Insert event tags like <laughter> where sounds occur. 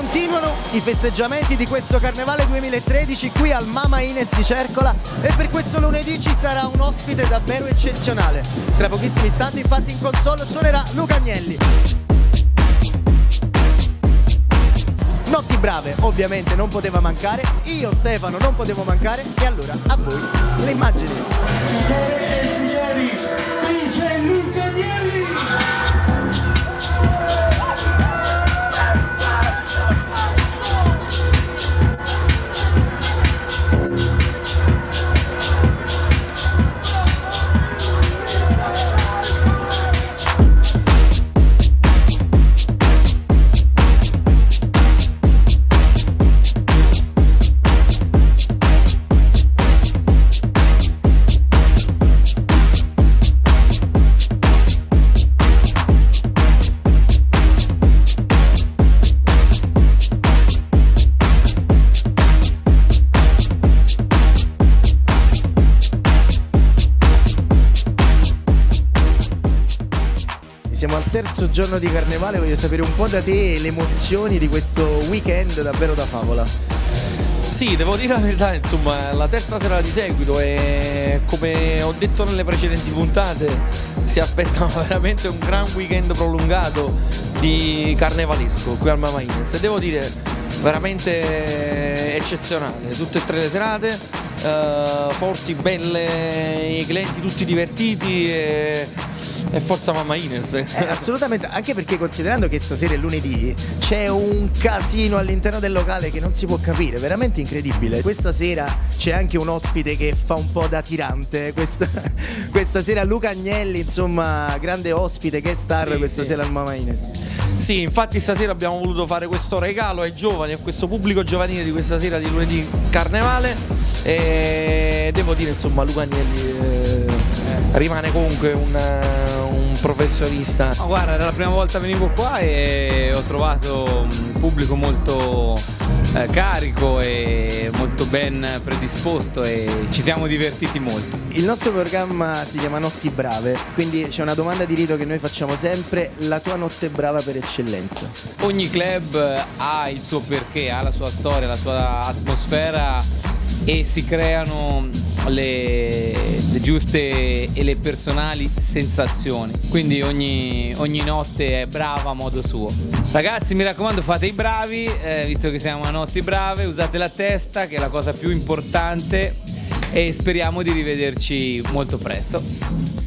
Continuano i festeggiamenti di questo Carnevale 2013 qui al Mama Ines di Cercola e per questo lunedì ci sarà un ospite davvero eccezionale. Tra pochissimi istanti infatti in console suonerà Luca Agnelli. Notti brave ovviamente non poteva mancare, io Stefano non potevo mancare e allora a voi le immagini. Siamo al terzo giorno di carnevale, voglio sapere un po' da te le emozioni di questo weekend davvero da favola. Sì, devo dire la verità, insomma, la terza sera di seguito e come ho detto nelle precedenti puntate, si aspetta <laughs> veramente un gran weekend prolungato di carnevalesco qui al Mama Ines e devo dire veramente eccezionale, tutte e tre le serate, eh, forti, belle, i clienti tutti divertiti e, e forza Mama Ines. Eh, assolutamente, anche perché considerando che stasera è lunedì c'è un casino all'interno del locale che non si può capire, veramente incredibile. Questa sera c'è anche un ospite che fa un po' da tirante, questa, <laughs> questa sera Luca Agnelli, insomma, grande ospite che star Sì, questa sì. sera al Mama Ines. Sì, infatti stasera abbiamo voluto fare questo regalo ai giovani, a questo pubblico giovanile di questa sera di lunedì carnevale. E devo dire insomma Luca Agnelli eh, rimane comunque un, eh, un professionista. Ma guarda, era la prima volta che venivo qua e ho trovato un pubblico molto eh, carico e molto ben predisposto e ci siamo divertiti molto. Il nostro programma si chiama Notti Brave, quindi c'è una domanda di rito che noi facciamo sempre, la tua notte brava per eccellenza. Ogni club ha il suo perché, ha la sua storia, la sua atmosfera e si creano le, le giuste e le personali sensazioni. Quindi ogni, ogni notte è brava a modo suo. Ragazzi, mi raccomando, fate i bravi, eh, visto che siamo a notti brave, usate la testa, che è la cosa più importante, e speriamo di rivederci molto presto.